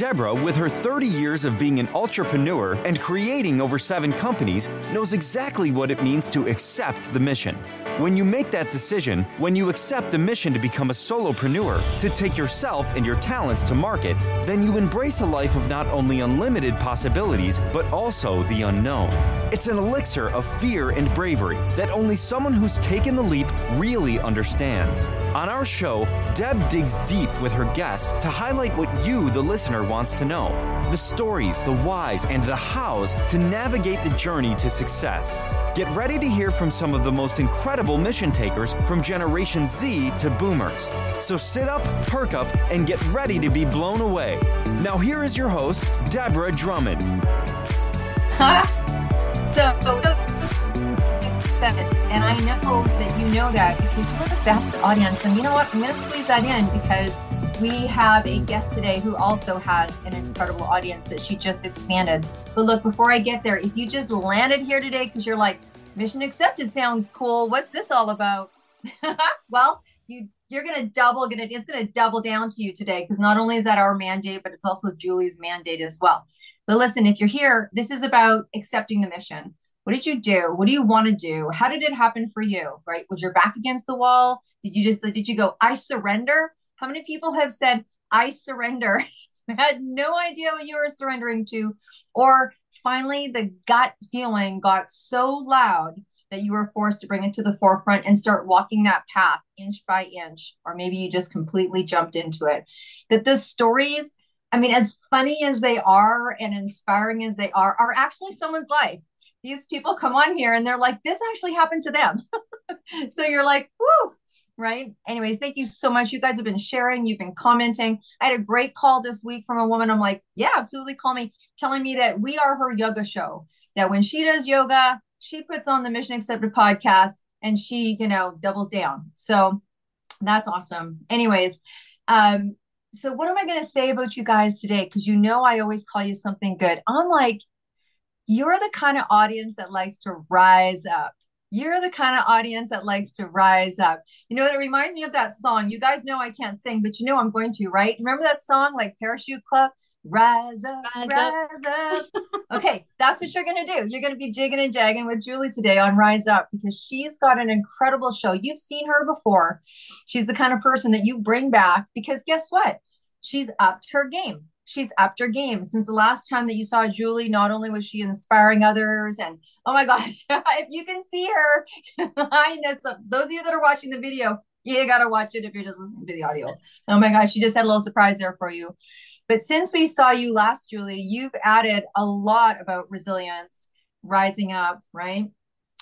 Deborah, with her 30 years of being an entrepreneur and creating over seven companies, knows exactly what it means to accept the mission. When you make that decision, when you accept the mission to become a solopreneur, to take yourself and your talents to market, then you embrace a life of not only unlimited possibilities, but also the unknown. It's an elixir of fear and bravery that only someone who's taken the leap really understands. On our show, Deb digs deep with her guests to highlight what you, the listener, wants to know the stories, the whys, and the hows to navigate the journey to success. Get ready to hear from some of the most incredible mission takers from Generation Z to Boomers. So sit up, perk up, and get ready to be blown away. Now, here is your host, Deborah Drummond. so, and I know that you know that because you're the best audience. And you know what? I'm going to squeeze that in because we have a guest today who also has an incredible audience that she just expanded. But look, before I get there, if you just landed here today because you're like, mission accepted sounds cool. What's this all about? well, you you're gonna double gonna it's gonna double down to you today because not only is that our mandate, but it's also Julie's mandate as well. But listen, if you're here, this is about accepting the mission. What did you do? What do you want to do? How did it happen for you? Right? Was your back against the wall? Did you just did you go, I surrender? How many people have said, I surrender? had no idea what you were surrendering to. Or finally, the gut feeling got so loud that you were forced to bring it to the forefront and start walking that path inch by inch. Or maybe you just completely jumped into it. That the stories, I mean, as funny as they are and inspiring as they are, are actually someone's life. These people come on here and they're like, this actually happened to them. so you're like, whoo, right? Anyways, thank you so much. You guys have been sharing, you've been commenting. I had a great call this week from a woman. I'm like, yeah, absolutely call me, telling me that we are her yoga show. That when she does yoga, she puts on the Mission Accepted podcast and she, you know, doubles down. So that's awesome. Anyways, um, so what am I going to say about you guys today? Because you know I always call you something good. I'm like, you're the kind of audience that likes to rise up you're the kind of audience that likes to rise up. You know, it reminds me of that song. You guys know I can't sing, but you know I'm going to, right? Remember that song, like Parachute Club? Rise up, rise, rise up. up. okay, that's what you're going to do. You're going to be jigging and jagging with Julie today on Rise Up because she's got an incredible show. You've seen her before. She's the kind of person that you bring back because guess what? She's upped her game she's upped her game since the last time that you saw Julie. Not only was she inspiring others, and oh my gosh, if you can see her, I know some, those of you that are watching the video, you gotta watch it if you're just listening to the audio. Oh my gosh, she just had a little surprise there for you. But since we saw you last, Julie, you've added a lot about resilience, rising up, right?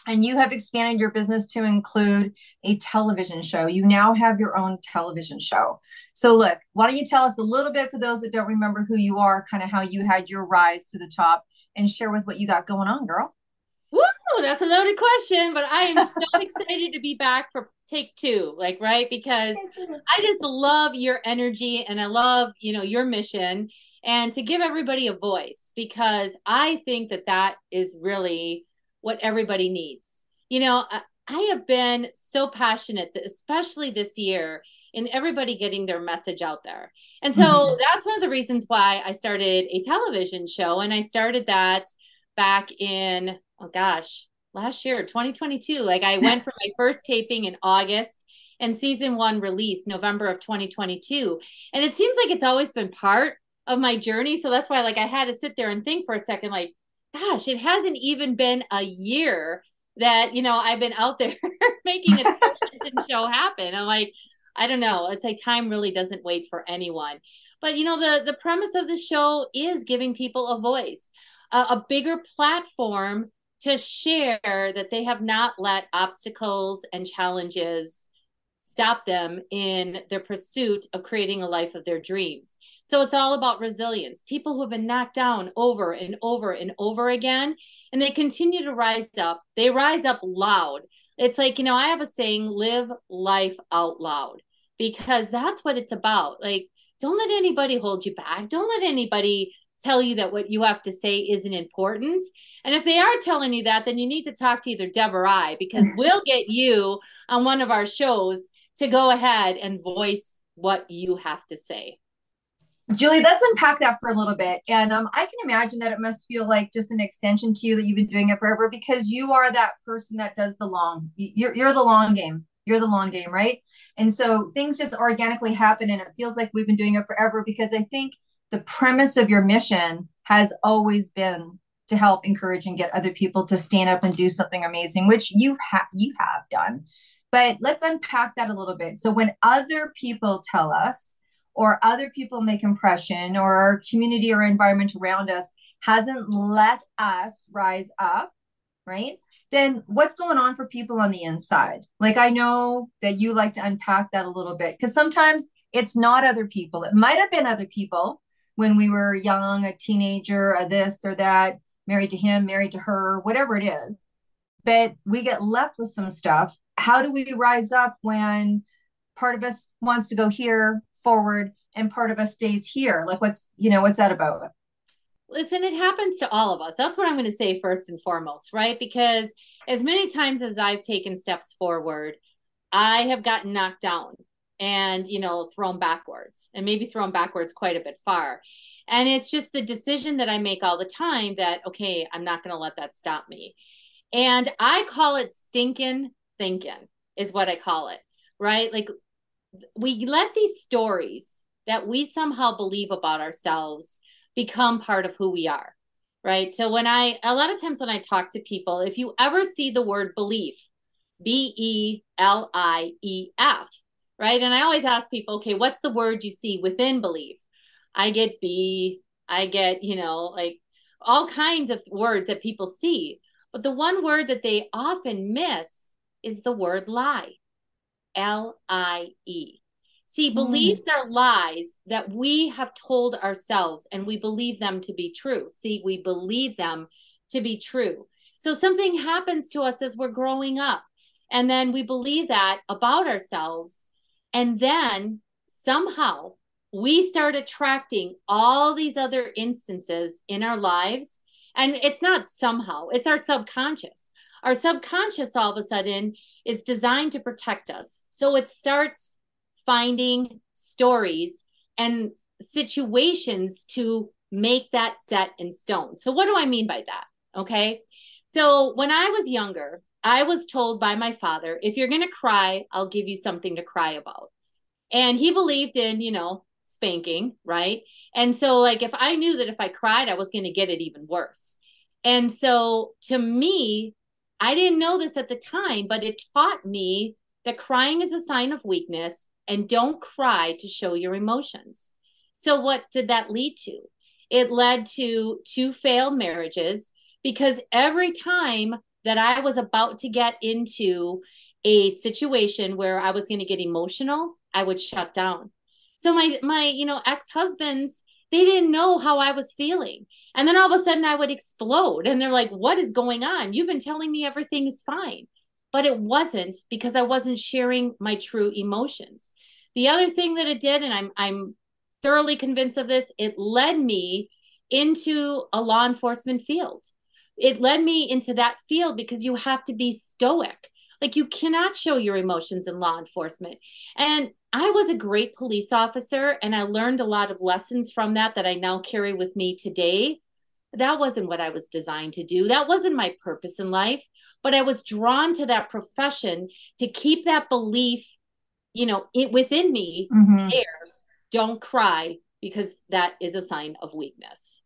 And you have expanded your business to include a television show. You now have your own television show. So, look, why don't you tell us a little bit for those that don't remember who you are, kind of how you had your rise to the top, and share with what you got going on, girl? Woo, that's a loaded question, but I am so excited to be back for take two, like, right? Because I just love your energy and I love, you know, your mission and to give everybody a voice because I think that that is really what everybody needs. You know, I have been so passionate, that, especially this year, in everybody getting their message out there. And so mm-hmm. that's one of the reasons why I started a television show. And I started that back in, oh gosh, last year, 2022. Like I went for my first taping in August and season one release November of 2022. And it seems like it's always been part of my journey. So that's why like I had to sit there and think for a second, like, gosh, it hasn't even been a year that, you know, I've been out there making a show happen. I'm like, I don't know. It's like time really doesn't wait for anyone. But you know, the the premise of the show is giving people a voice, a, a bigger platform to share that they have not let obstacles and challenges stop them in their pursuit of creating a life of their dreams. So it's all about resilience. People who have been knocked down over and over and over again, and they continue to rise up. They rise up loud. It's like, you know, I have a saying live life out loud because that's what it's about. Like, don't let anybody hold you back. Don't let anybody tell you that what you have to say isn't important. And if they are telling you that, then you need to talk to either Deb or I because we'll get you on one of our shows to go ahead and voice what you have to say. Julie, let's unpack that for a little bit. And um, I can imagine that it must feel like just an extension to you that you've been doing it forever because you are that person that does the long. You're you're the long game. You're the long game, right? And so things just organically happen, and it feels like we've been doing it forever because I think the premise of your mission has always been to help encourage and get other people to stand up and do something amazing, which you have you have done. But let's unpack that a little bit. So when other people tell us or other people make impression or our community or environment around us hasn't let us rise up right? Then what's going on for people on the inside? Like i know that you like to unpack that a little bit because sometimes it's not other people. It might have been other people when we were young a teenager a this or that married to him married to her whatever it is but we get left with some stuff. How do we rise up when part of us wants to go here forward and part of us stays here? Like what's you know what's that about? Listen it happens to all of us. That's what i'm going to say first and foremost right? Because as many times as i've taken steps forward i have gotten knocked down and you know thrown backwards and maybe thrown backwards quite a bit far. And it's just the decision that i make all the time that okay i'm not going to let that stop me and i call it stinking thinking is what i call it right? Like we let these stories that we somehow believe about ourselves become part of who we are right? So when i a lot of times when i talk to people if you ever see the word belief b e l i e f right? And i always ask people okay what's the word you see within belief? I get b i get you know like all kinds of words that people see but the one word that they often miss is the word lie l i e See, mm. beliefs are lies that we have told ourselves and we believe them to be true. See, we believe them to be true. So something happens to us as we're growing up, and then we believe that about ourselves. And then somehow we start attracting all these other instances in our lives. And it's not somehow, it's our subconscious. Our subconscious, all of a sudden, is designed to protect us. So it starts finding stories and situations to make that set in stone. So, what do I mean by that? Okay. So, when I was younger, I was told by my father, if you're going to cry, I'll give you something to cry about. And he believed in, you know, spanking, right? And so, like, if I knew that if I cried, I was going to get it even worse. And so, to me, I didn't know this at the time, but it taught me that crying is a sign of weakness and don't cry to show your emotions. So, what did that lead to? It led to two failed marriages because every time that I was about to get into a situation where I was going to get emotional, I would shut down. So my my you know ex-husbands they didn't know how I was feeling. And then all of a sudden I would explode and they're like what is going on? You've been telling me everything is fine but it wasn't because I wasn't sharing my true emotions. The other thing that it did, and I'm I'm thoroughly convinced of this, it led me into a law enforcement field. It led me into that field because you have to be stoic. Like you cannot show your emotions in law enforcement. And I was a great police officer and I learned a lot of lessons from that that I now carry with me today that wasn't what I was designed to do. That wasn't my purpose in life. But I was drawn to that profession to keep that belief, you know, it within me mm-hmm. there. Don't cry because that is a sign of weakness.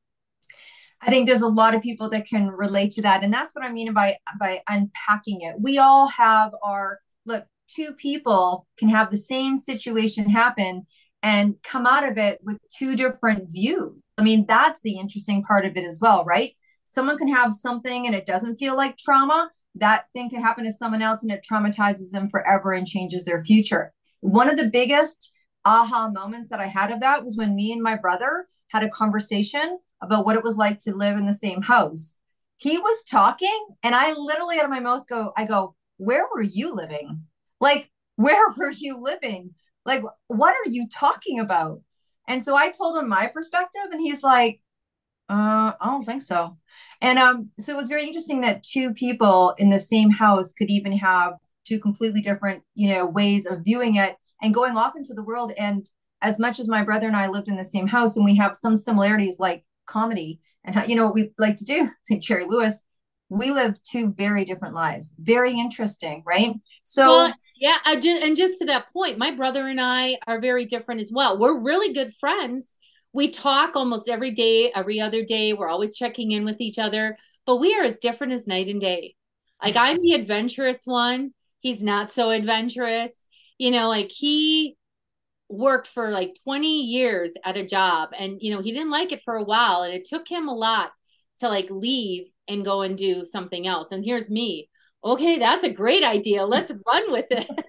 I think there's a lot of people that can relate to that. And that's what I mean by by unpacking it. We all have our look, two people can have the same situation happen and come out of it with two different views. I mean, that's the interesting part of it as well, right? Someone can have something and it doesn't feel like trauma. That thing can happen to someone else and it traumatizes them forever and changes their future. One of the biggest aha moments that I had of that was when me and my brother had a conversation about what it was like to live in the same house. He was talking, and I literally out of my mouth go, I go, Where were you living? Like, where were you living? Like, what are you talking about? And so I told him my perspective, and he's like, uh, I don't think so. And um, so it was very interesting that two people in the same house could even have two completely different, you know, ways of viewing it and going off into the world. And as much as my brother and I lived in the same house and we have some similarities like comedy and how, you know what we like to do, St. Jerry Lewis, we live two very different lives. Very interesting, right? So well, yeah, I and just to that point, my brother and I are very different as well. We're really good friends. We talk almost every day, every other day. We're always checking in with each other, but we are as different as night and day. Like I'm the adventurous one. He's not so adventurous. You know, like he worked for like 20 years at a job and you know he didn't like it for a while and it took him a lot to like leave and go and do something else and here's me okay that's a great idea. Let's run with it.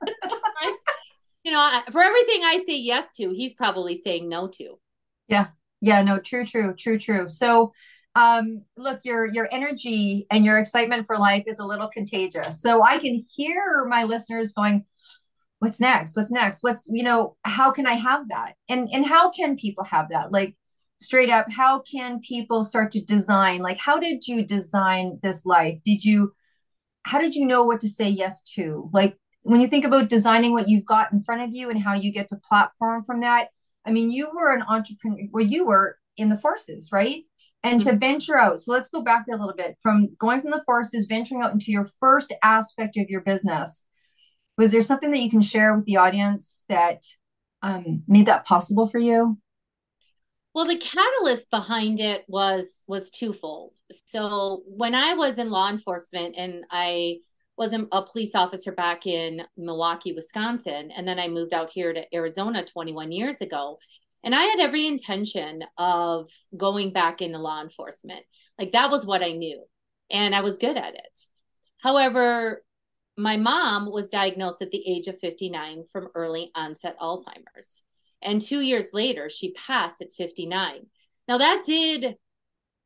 You know for everything i say yes to he's probably saying no to. Yeah. Yeah no true true true true. So um look your your energy and your excitement for life is a little contagious. So i can hear my listeners going what's next? What's next? What's you know how can i have that? And and how can people have that? Like straight up how can people start to design? Like how did you design this life? Did you how did you know what to say yes to? Like when you think about designing what you've got in front of you and how you get to platform from that i mean you were an entrepreneur well you were in the forces right? And mm-hmm. to venture out so let's go back a little bit. From going from the forces venturing out into your first aspect of your business was there something that you can share with the audience that um, made that possible for you well the catalyst behind it was was twofold. So when i was in law enforcement and i was a police officer back in milwaukee wisconsin and then i moved out here to arizona 21 years ago and i had every intention of going back into law enforcement. Like that was what i knew and i was good at it. However my mom was diagnosed at the age of 59 from early onset Alzheimer's. And two years later, she passed at 59. Now, that did,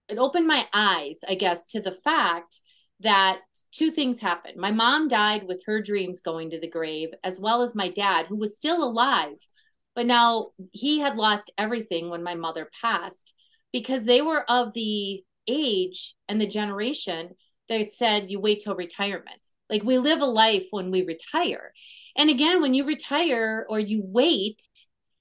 it opened my eyes, I guess, to the fact that two things happened. My mom died with her dreams going to the grave, as well as my dad, who was still alive. But now he had lost everything when my mother passed because they were of the age and the generation that said you wait till retirement like we live a life when we retire. And again, when you retire or you wait,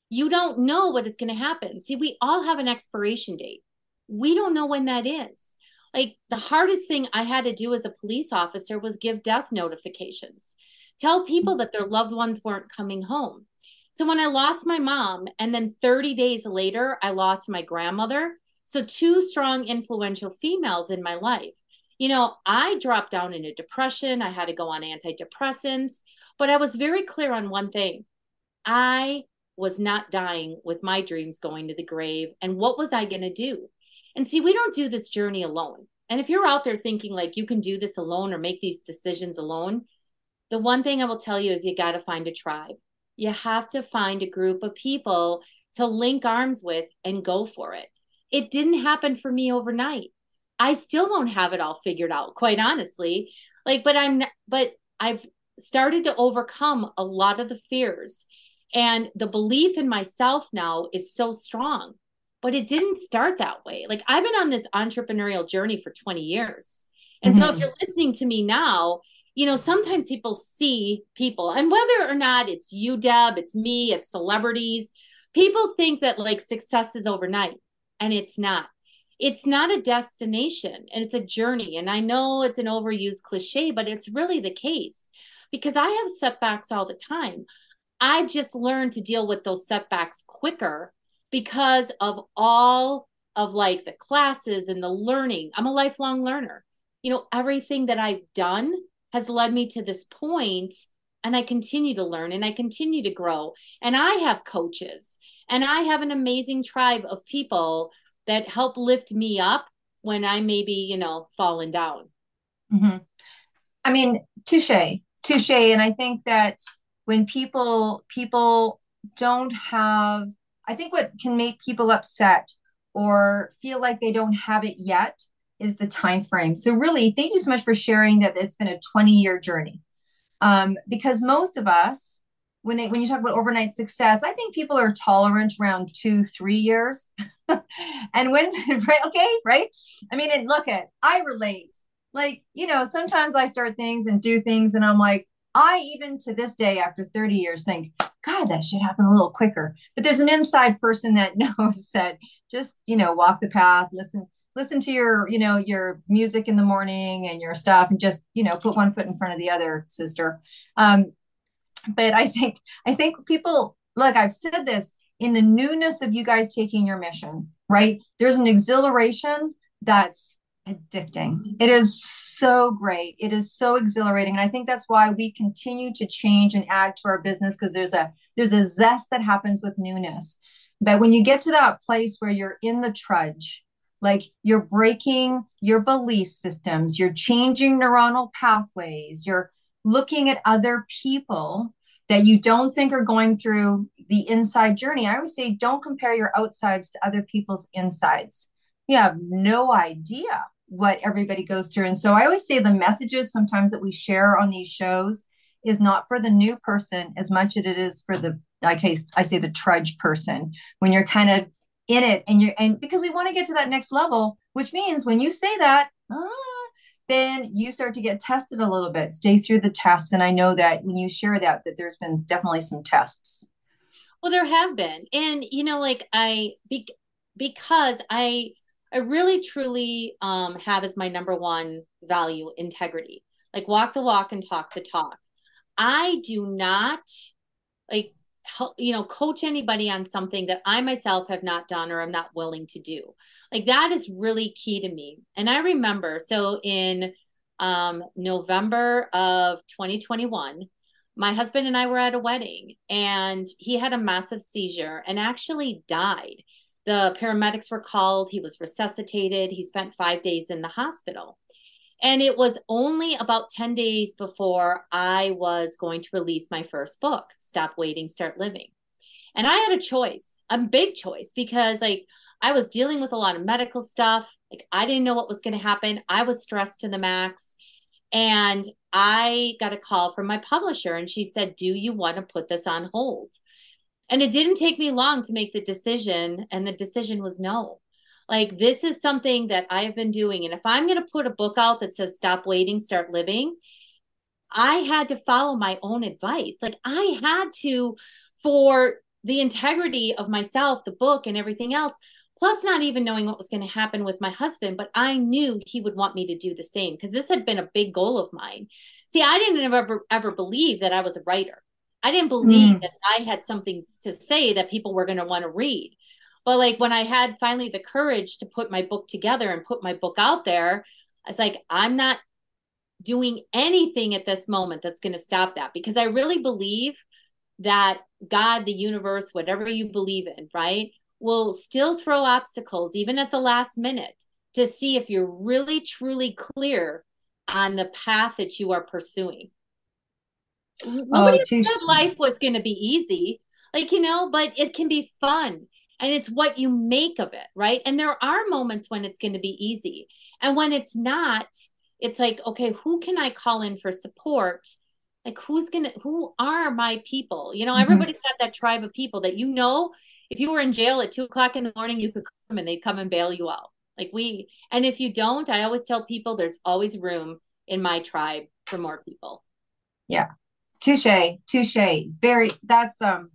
you don't know what is going to happen. See, we all have an expiration date. We don't know when that is. Like the hardest thing I had to do as a police officer was give death notifications, tell people that their loved ones weren't coming home. So when I lost my mom, and then 30 days later, I lost my grandmother. So, two strong, influential females in my life you know, I dropped down into depression. I had to go on antidepressants, but I was very clear on one thing. I was not dying with my dreams going to the grave. And what was I going to do? And see, we don't do this journey alone. And if you're out there thinking like you can do this alone or make these decisions alone, the one thing I will tell you is you got to find a tribe. You have to find a group of people to link arms with and go for it. It didn't happen for me overnight. I still don't have it all figured out, quite honestly. Like, but I'm, but I've started to overcome a lot of the fears. And the belief in myself now is so strong, but it didn't start that way. Like, I've been on this entrepreneurial journey for 20 years. And mm-hmm. so, if mm-hmm. you're listening to me now, you know, sometimes people see people, and whether or not it's you, Deb, it's me, it's celebrities, people think that like success is overnight, and it's not it's not a destination and it's a journey. And I know it's an overused cliche, but it's really the case because I have setbacks all the time. I've just learned to deal with those setbacks quicker because of all of like the classes and the learning. I'm a lifelong learner. You know, everything that I've done has led me to this point and I continue to learn and I continue to grow. And I have coaches and I have an amazing tribe of people that help lift me up when I maybe, you know, fallen down. Mm-hmm. I mean, touche, touche. And I think that when people, people don't have, I think what can make people upset or feel like they don't have it yet is the time frame. So really, thank you so much for sharing that it's been a 20 year journey. Um, because most of us, when they when you talk about overnight success, I think people are tolerant around two, three years. and when right, okay, right? I mean, and look at I relate. Like, you know, sometimes I start things and do things and I'm like, I even to this day, after 30 years, think, God, that should happen a little quicker. But there's an inside person that knows that just, you know, walk the path, listen, listen to your, you know, your music in the morning and your stuff and just, you know, put one foot in front of the other, sister. Um, but I think, I think people look, I've said this in the newness of you guys taking your mission, right? There's an exhilaration that's addicting. It is so great. It is so exhilarating. And I think that's why we continue to change and add to our business because there's a there's a zest that happens with newness. But when you get to that place where you're in the trudge, like you're breaking your belief systems, you're changing neuronal pathways, you're looking at other people that you don't think are going through the inside journey. I always say don't compare your outsides to other people's insides. You have no idea what everybody goes through. And so I always say the messages sometimes that we share on these shows is not for the new person as much as it is for the like I, I say the trudge person when you're kind of in it and you're and because we want to get to that next level, which means when you say that, ah, then you start to get tested a little bit. Stay through the tests. And I know that when you share that, that there's been definitely some tests. Well, there have been. And you know, like I be, because I I really truly um, have as my number one value integrity. Like walk the walk and talk the talk. I do not like you know coach anybody on something that I myself have not done or I'm not willing to do. Like that is really key to me. And I remember so in um, November of 2021, my husband and I were at a wedding and he had a massive seizure and actually died. The paramedics were called. He was resuscitated. He spent five days in the hospital. And it was only about 10 days before I was going to release my first book, Stop Waiting, Start Living. And I had a choice, a big choice, because like I was dealing with a lot of medical stuff. Like I didn't know what was going to happen. I was stressed to the max. And I got a call from my publisher and she said, Do you want to put this on hold? And it didn't take me long to make the decision. And the decision was no. Like, this is something that I've been doing. And if I'm going to put a book out that says, stop waiting, start living, I had to follow my own advice. Like, I had to, for the integrity of myself, the book, and everything else, plus not even knowing what was going to happen with my husband, but I knew he would want me to do the same because this had been a big goal of mine. See, I didn't ever ever believe that I was a writer. I didn't believe mm. that I had something to say that people were going to want to read. But like when I had finally the courage to put my book together and put my book out there, I was like, I'm not doing anything at this moment that's going to stop that because I really believe that God, the universe, whatever you believe in, right, will still throw obstacles even at the last minute to see if you're really truly clear on the path that you are pursuing. Nobody oh, said life was going to be easy, like you know, but it can be fun, and it's what you make of it, right? And there are moments when it's going to be easy, and when it's not, it's like, okay, who can I call in for support? Like who's gonna, who are my people? You know, mm-hmm. everybody's got that tribe of people that you know. If you were in jail at two o'clock in the morning, you could come and they'd come and bail you out. Like we, and if you don't, I always tell people there's always room in my tribe for more people. Yeah, Touche, touche. Very, that's, um,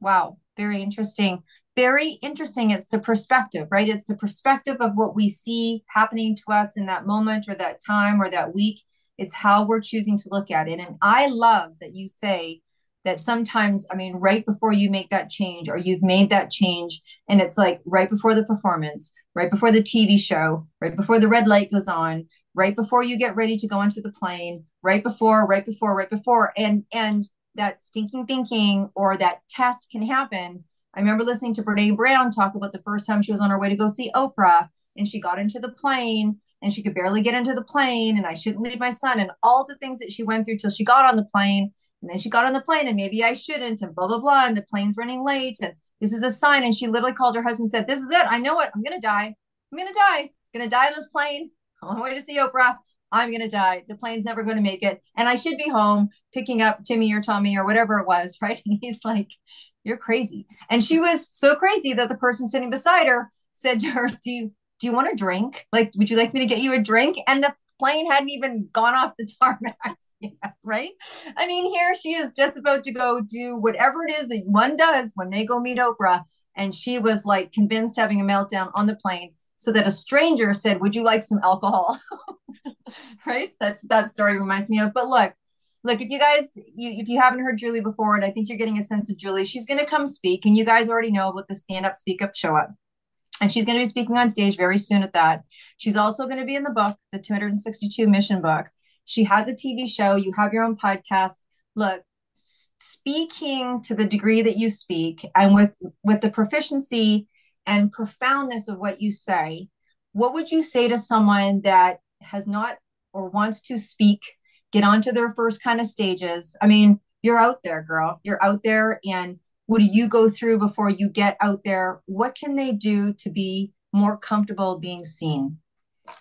wow, very interesting. Very interesting. It's the perspective, right? It's the perspective of what we see happening to us in that moment or that time or that week. It's how we're choosing to look at it. And I love that you say that sometimes, I mean, right before you make that change or you've made that change, and it's like right before the performance, right before the TV show, right before the red light goes on, right before you get ready to go onto the plane, right before, right before, right before. And and that stinking thinking or that test can happen. I remember listening to Brene Brown talk about the first time she was on her way to go see Oprah and she got into the plane and she could barely get into the plane and I shouldn't leave my son and all the things that she went through till she got on the plane. And then she got on the plane and maybe I shouldn't and blah blah blah. And the plane's running late and this is a sign. And she literally called her husband and said this is it. I know it. I'm gonna die. I'm gonna die. I'm gonna die on this plane on my way to see Oprah. I'm going to die. The plane's never going to make it. And I should be home picking up Timmy or Tommy or whatever it was. Right. And he's like, You're crazy. And she was so crazy that the person sitting beside her said to her, Do you, do you want a drink? Like, would you like me to get you a drink? And the plane hadn't even gone off the tarmac. yeah, right? I mean, here she is just about to go do whatever it is that one does when they go meet Oprah. And she was like convinced having a meltdown on the plane so that a stranger said, Would you like some alcohol? right? That's that story reminds me of. But look, look, if you guys, you, if you haven't heard Julie before, and I think you're getting a sense of Julie, she's going to come speak. And you guys already know about the stand up, speak up, show up. And she's going to be speaking on stage very soon at that. She's also going to be in the book, the 262 Mission book. She has a TV show. You have your own podcast. Look, speaking to the degree that you speak and with with the proficiency and profoundness of what you say, what would you say to someone that has not or wants to speak get onto their first kind of stages. I mean, you're out there, girl. You're out there. And what do you go through before you get out there? What can they do to be more comfortable being seen? A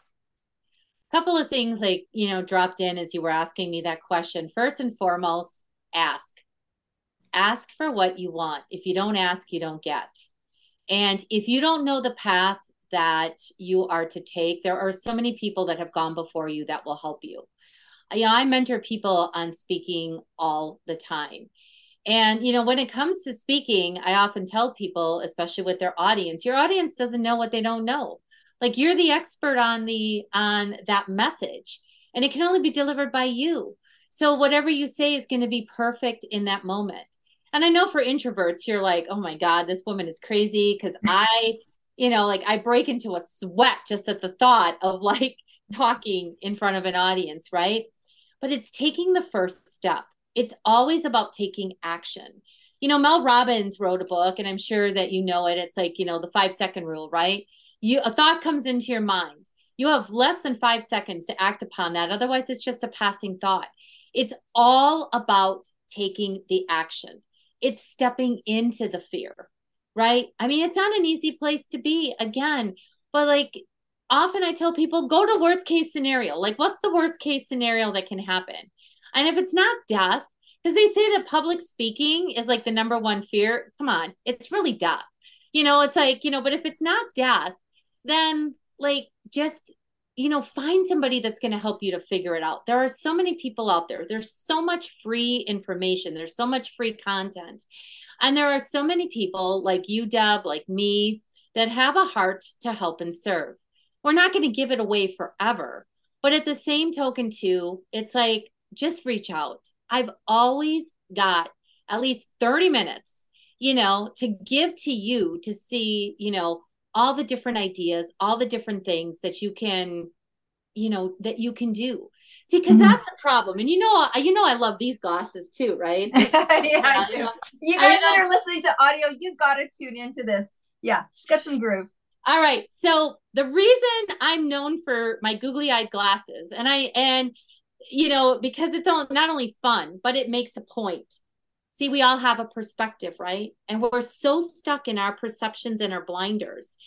couple of things like, you know, dropped in as you were asking me that question. First and foremost, ask. Ask for what you want. If you don't ask, you don't get. And if you don't know the path that you are to take, there are so many people that have gone before you that will help you yeah, I mentor people on speaking all the time. And, you know, when it comes to speaking, I often tell people, especially with their audience, your audience doesn't know what they don't know. Like you're the expert on the on that message and it can only be delivered by you. So whatever you say is going to be perfect in that moment. And I know for introverts, you're like, oh my God, this woman is crazy because I, you know, like I break into a sweat just at the thought of like talking in front of an audience, right? but it's taking the first step. It's always about taking action. You know, Mel Robbins wrote a book, and I'm sure that you know it. It's like, you know, the five second rule, right? You a thought comes into your mind. You have less than five seconds to act upon that. Otherwise, it's just a passing thought. It's all about taking the action. It's stepping into the fear, right? I mean, it's not an easy place to be again, but like often I tell people go to worst case scenario. Like, what's the worst case scenario that can happen? And if it's not death, because they say that public speaking is like the number one fear, come on, it's really death. You know, it's like, you know, but if it's not death, then like just, you know, find somebody that's going to help you to figure it out. There are so many people out there. There's so much free information, there's so much free content. And there are so many people like you, Deb, like me, that have a heart to help and serve we're not going to give it away forever. But at the same token, too, it's like just reach out. I've always got at least 30 minutes, you know, to give to you to see, you know, all the different ideas, all the different things that you can, you know, that you can do. See, because mm-hmm. that's the problem. And you know, you know, I love these glasses too, right? yeah, I do. You guys that are listening to audio, you've got to tune into this. Yeah, she's got some groove. All right. So the reason I'm known for my googly eyed glasses, and I, and, you know, because it's not only fun, but it makes a point. See, we all have a perspective, right? And we're so stuck in our perceptions and our blinders.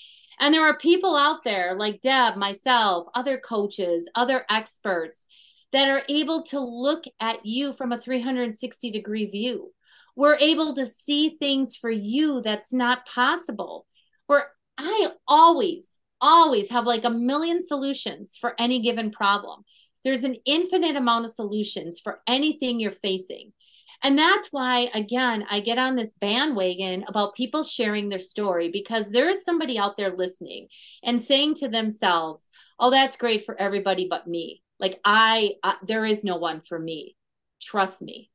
And there are people out there like Deb, myself, other coaches, other experts that are able to look at you from a 360 degree view. We're able to see things for you that's not possible. We're I always, always have like a million solutions for any given problem. There's an infinite amount of solutions for anything you're facing. And that's why, again, I get on this bandwagon about people sharing their story because there is somebody out there listening and saying to themselves, Oh, that's great for everybody but me. Like, I, there is no one for me. Trust me.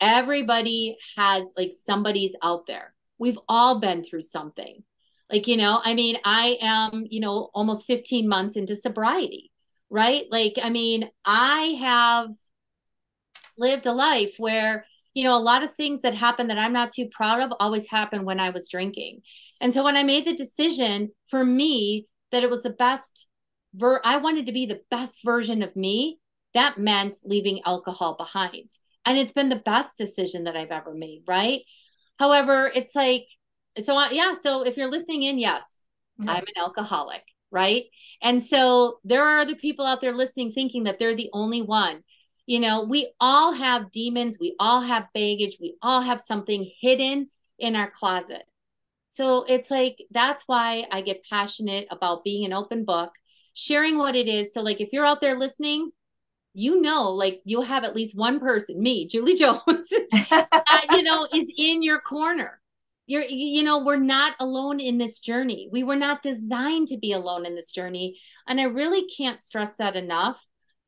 Everybody has, like, somebody's out there. We've all been through something. Like, you know, I mean, I am, you know, almost 15 months into sobriety, right? Like, I mean, I have lived a life where, you know, a lot of things that happen that I'm not too proud of always happened when I was drinking. And so when I made the decision for me that it was the best, ver- I wanted to be the best version of me, that meant leaving alcohol behind. And it's been the best decision that I've ever made, right? However, it's like, so uh, yeah so if you're listening in yes, yes i'm an alcoholic right and so there are other people out there listening thinking that they're the only one you know we all have demons we all have baggage we all have something hidden in our closet so it's like that's why i get passionate about being an open book sharing what it is so like if you're out there listening you know, like you'll have at least one person, me, Julie Jones, uh, you know, is in your corner. You're, you know, we're not alone in this journey. We were not designed to be alone in this journey. And I really can't stress that enough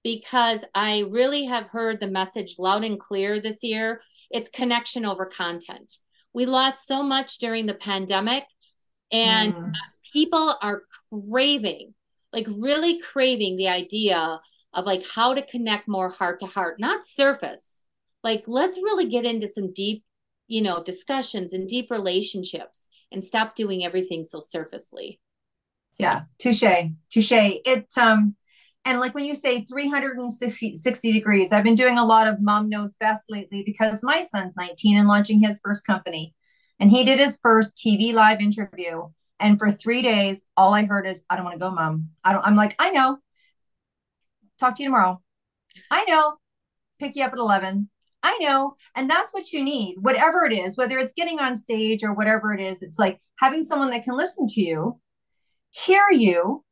because I really have heard the message loud and clear this year. It's connection over content. We lost so much during the pandemic, and mm. people are craving, like, really craving the idea of like how to connect more heart to heart, not surface. Like, let's really get into some deep, you know, discussions and deep relationships and stop doing everything so surfacely. Yeah, touche, touche. It, um, and like when you say 360 60 degrees, I've been doing a lot of mom knows best lately because my son's 19 and launching his first company. And he did his first TV live interview. And for three days, all I heard is, I don't want to go, mom. I don't, I'm like, I know. Talk to you tomorrow. I know. Pick you up at 11. I know. And that's what you need, whatever it is, whether it's getting on stage or whatever it is. It's like having someone that can listen to you, hear you,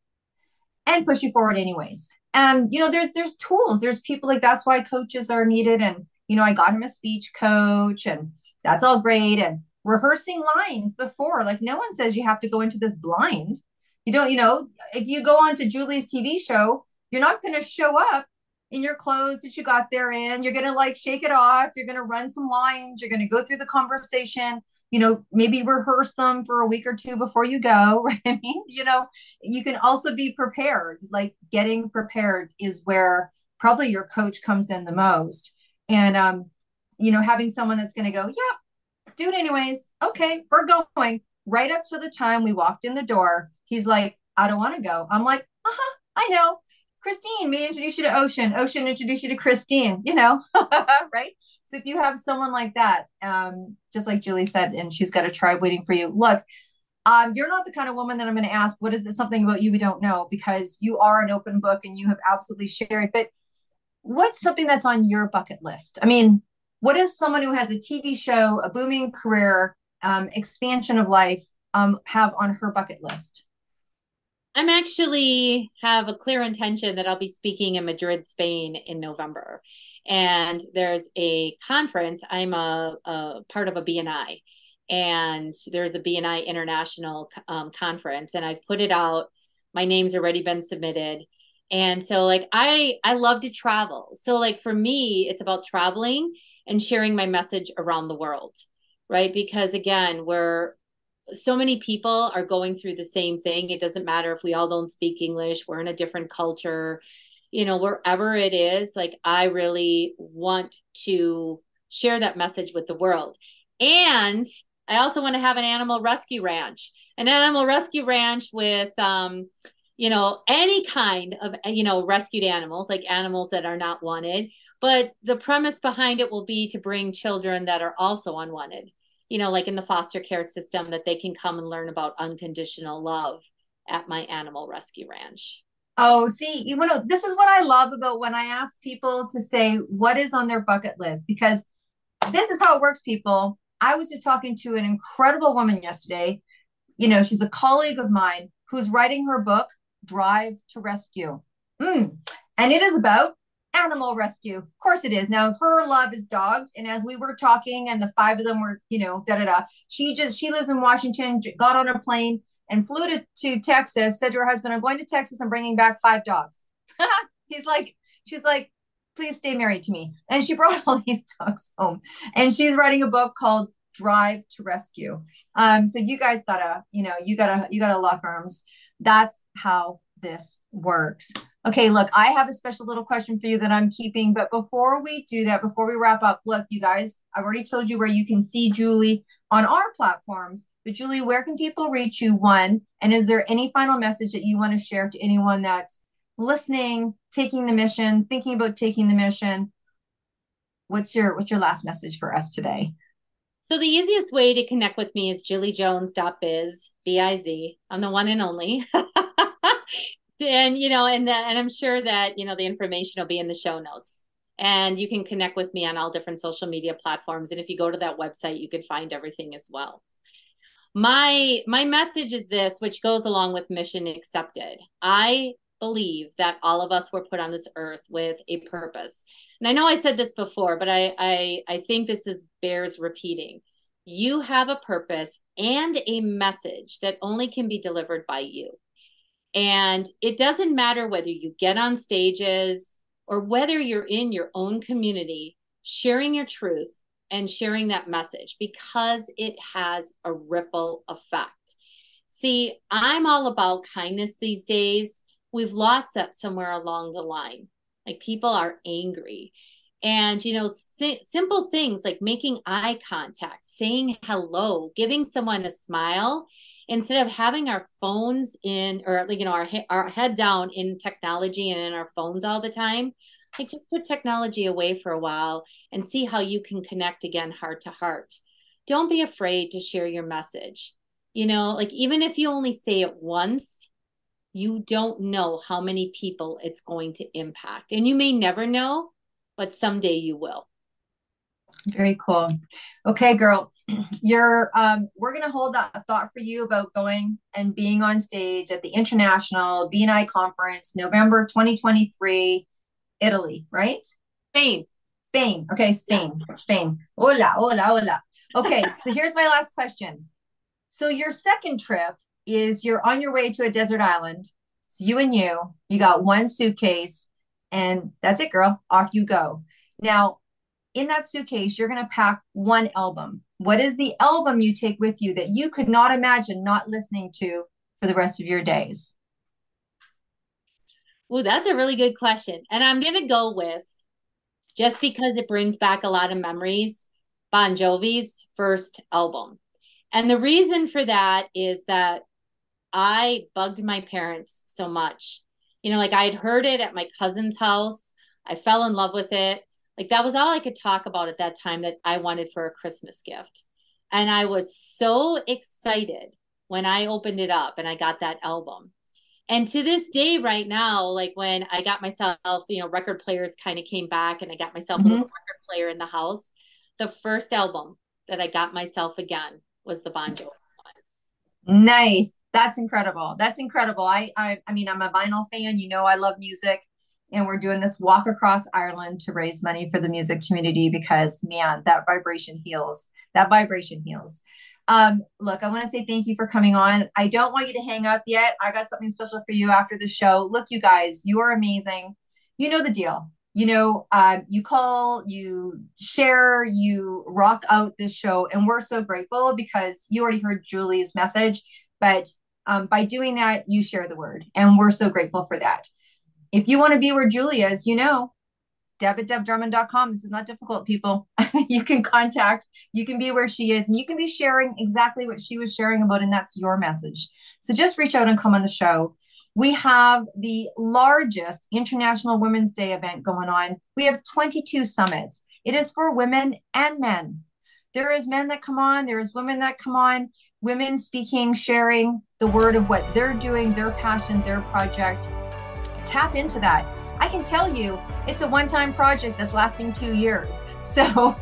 and push you forward anyways. And you know, there's there's tools. There's people like that's why coaches are needed. And you know, I got him a speech coach, and that's all great. And rehearsing lines before, like no one says you have to go into this blind. You don't, you know, if you go on to Julie's TV show, you're not going to show up in your clothes that you got there in. You're going to like shake it off. You're going to run some lines. You're going to go through the conversation. You know, maybe rehearse them for a week or two before you go. Right? I mean, you know, you can also be prepared. Like getting prepared is where probably your coach comes in the most. And, um, you know, having someone that's going to go, yeah, do it anyways. Okay, we're going. Right up to the time we walked in the door, he's like, I don't want to go. I'm like, uh huh, I know. Christine may introduce you to Ocean. Ocean introduce you to Christine, you know, right? So if you have someone like that, um, just like Julie said, and she's got a tribe waiting for you, look, um, you're not the kind of woman that I'm going to ask, what is it something about you we don't know? Because you are an open book and you have absolutely shared. But what's something that's on your bucket list? I mean, what is someone who has a TV show, a booming career, um, expansion of life, um, have on her bucket list? I'm actually have a clear intention that I'll be speaking in Madrid, Spain in November. And there's a conference. I'm a, a part of a BNI, and there's a BNI International um, conference, and I've put it out. My name's already been submitted. And so like I I love to travel. So like for me, it's about traveling and sharing my message around the world. Right? Because again, we're so many people are going through the same thing. It doesn't matter if we all don't speak English, we're in a different culture, you know, wherever it is. Like, I really want to share that message with the world. And I also want to have an animal rescue ranch, an animal rescue ranch with, um, you know, any kind of, you know, rescued animals, like animals that are not wanted. But the premise behind it will be to bring children that are also unwanted you know, like in the foster care system, that they can come and learn about unconditional love at my animal rescue ranch. Oh, see, you know, this is what I love about when I ask people to say what is on their bucket list because this is how it works, people. I was just talking to an incredible woman yesterday. You know, she's a colleague of mine who's writing her book, Drive to Rescue. Mm. And it is about animal rescue. Of course it is. Now her love is dogs. And as we were talking and the five of them were, you know, da da da, she just, she lives in Washington, got on a plane and flew to, to Texas, said to her husband, I'm going to Texas. I'm bringing back five dogs. He's like, she's like, please stay married to me. And she brought all these dogs home and she's writing a book called Drive to Rescue. Um, so you guys gotta, you know, you gotta, you gotta lock arms. That's how this works. Okay, look, I have a special little question for you that I'm keeping. But before we do that, before we wrap up, look, you guys, I've already told you where you can see Julie on our platforms. But Julie, where can people reach you? One, and is there any final message that you want to share to anyone that's listening, taking the mission, thinking about taking the mission? What's your what's your last message for us today? So the easiest way to connect with me is juliejones.biz, B-I-Z. I'm the one and only. and you know and that and i'm sure that you know the information will be in the show notes and you can connect with me on all different social media platforms and if you go to that website you can find everything as well my my message is this which goes along with mission accepted i believe that all of us were put on this earth with a purpose. And I know I said this before, but I I, I think this is bears repeating. You have a purpose and a message that only can be delivered by you. And it doesn't matter whether you get on stages or whether you're in your own community sharing your truth and sharing that message because it has a ripple effect. See, I'm all about kindness these days. We've lost that somewhere along the line. Like people are angry. And, you know, si- simple things like making eye contact, saying hello, giving someone a smile instead of having our phones in or like you know our our head down in technology and in our phones all the time like just put technology away for a while and see how you can connect again heart to heart. Don't be afraid to share your message. You know like even if you only say it once you don't know how many people it's going to impact. And you may never know but someday you will very cool. Okay, girl, you're um we're gonna hold that thought for you about going and being on stage at the International BNI Conference, November 2023, Italy, right? Spain. Spain. Okay, Spain. Yeah. Spain. Hola, hola, hola. Okay, so here's my last question. So your second trip is you're on your way to a desert island. It's you and you. You got one suitcase, and that's it, girl. Off you go. Now, in that suitcase, you're going to pack one album. What is the album you take with you that you could not imagine not listening to for the rest of your days? Well, that's a really good question. And I'm going to go with just because it brings back a lot of memories, Bon Jovi's first album. And the reason for that is that I bugged my parents so much. You know, like I had heard it at my cousin's house. I fell in love with it. Like that was all I could talk about at that time that I wanted for a Christmas gift. And I was so excited when I opened it up and I got that album. And to this day, right now, like when I got myself, you know, record players kind of came back and I got myself mm-hmm. a little record player in the house. The first album that I got myself again was the Bon Jovi one. Nice. That's incredible. That's incredible. I, I I mean, I'm a vinyl fan. You know, I love music and we're doing this walk across Ireland to raise money for the music community because man, that vibration heals. That vibration heals. Um, look, I want to say thank you for coming on. I don't want you to hang up yet. I got something special for you after the show. Look, you guys, you are amazing. You know the deal. You know, um, you call, you share, you rock out this show, and we're so grateful because you already heard Julie's message. But um, by doing that, you share the word, and we're so grateful for that. If you want to be where Julia is, you know, deb at. This is not difficult, people. you can contact, you can be where she is, and you can be sharing exactly what she was sharing about, and that's your message. So just reach out and come on the show. We have the largest International Women's Day event going on. We have 22 summits. It is for women and men. There is men that come on, there is women that come on, women speaking, sharing the word of what they're doing, their passion, their project tap into that. I can tell you it's a one-time project that's lasting two years. So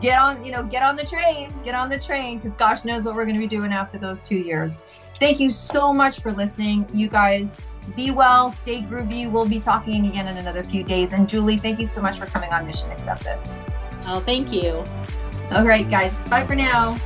get on, you know, get on the train, get on the train, because gosh knows what we're going to be doing after those two years. Thank you so much for listening. You guys be well, stay groovy. We'll be talking again in another few days. And Julie, thank you so much for coming on Mission Accepted. Oh, thank you. All right, guys. Bye for now.